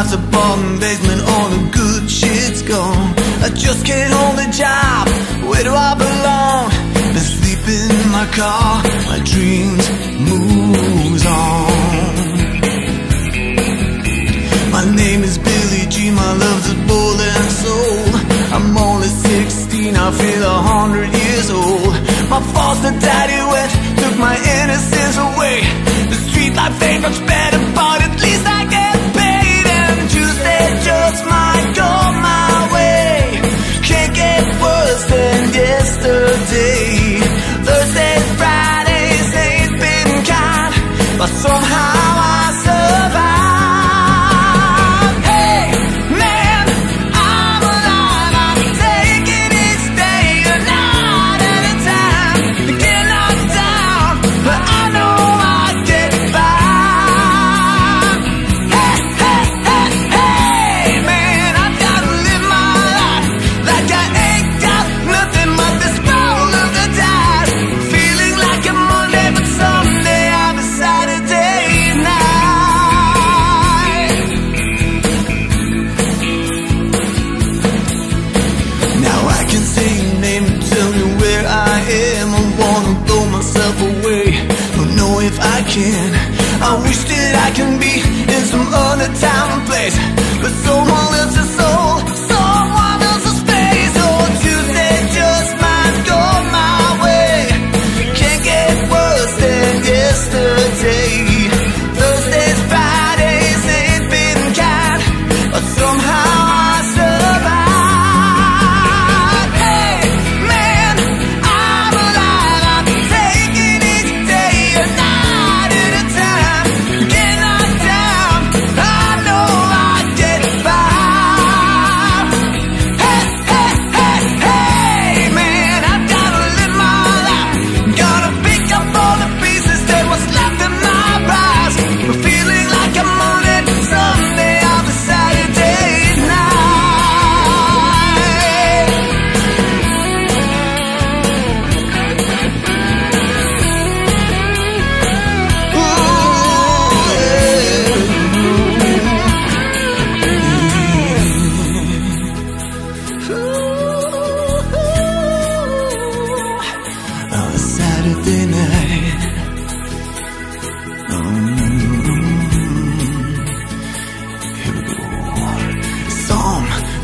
life's a bottom basement, all the good shit's gone. I just can't hold a job. Where do I belong? Been sleeping in my car. My dreams moves on. My name is Billy G. My love's a bowl and soul. I'm only 16. I feel a hundred years old. My foster daddy went, took my innocence away. The street life ain't much better, if I can. I wish that I can be in some other time and place, but someone else's soul,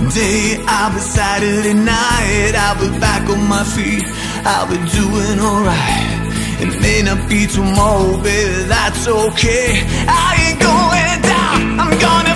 Someday I'll be Saturday night. I'll be back on my feet. I'll be doing alright. It may not be tomorrow, baby, that's okay. I ain't going down. I'm gonna